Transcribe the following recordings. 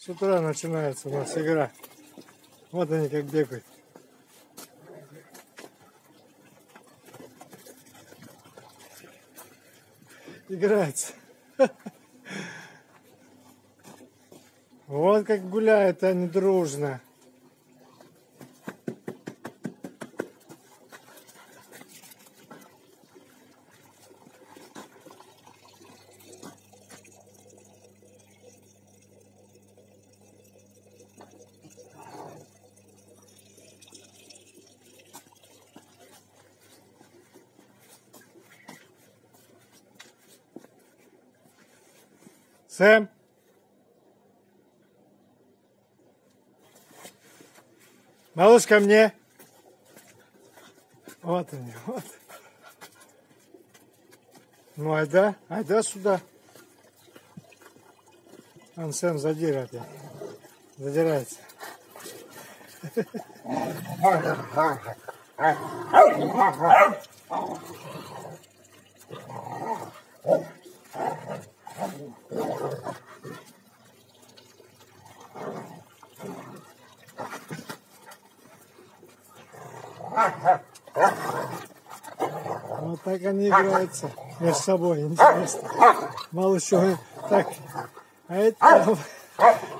С утра начинается у нас игра. Вот они как бегают. Играется. Вот как гуляют они дружно. Сэм. Малыш ко мне. Вот они, вот. Ну, айда, айда сюда. Он Сэм задирает. Задирается. Вот так они играются между собой. Интересно. Малыш его так. А это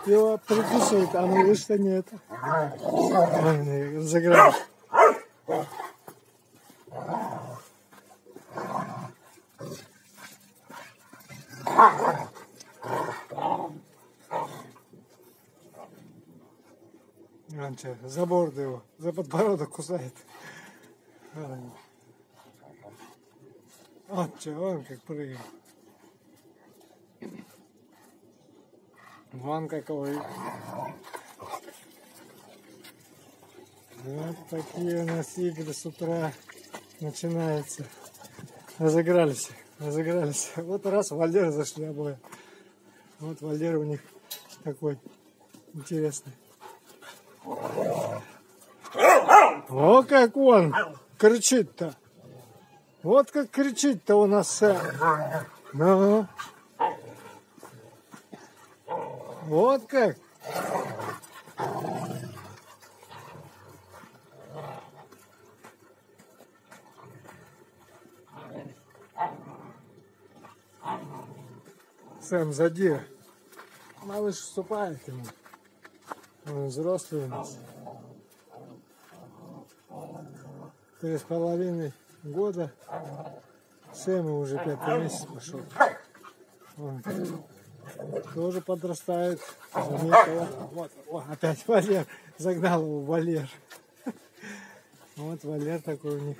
его прикусывает, а малыш-то нет. Он что, за борду его, за подбородок кусает. Вот что, он как прыгает. Вон какой. Вот такие у нас игры с утра начинаются. Разыгрались, разыгрались. Вот раз Валера зашли обои. Вот Валера у них такой интересный. О, как он кричит-то. Вот как кричит-то у нас Сэм. Ну. Вот как. Сэм, зади. Малыш вступает ему. Он взрослый у нас. Три с половиной года. Сэму уже пятый месяц пошел. Он тоже подрастает. Заметил. Вот, опять Валер. Загнал его Валер. Вот Валер такой у них.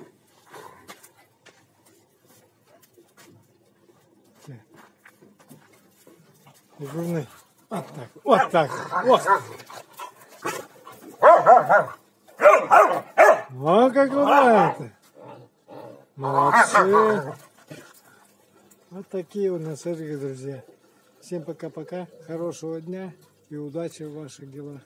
Фигурный. Вот так. Вот так. Вот. О, как ломает. Молодцы. Вот такие у нас друзья. Всем пока-пока. Хорошего дня и удачи в ваших делах.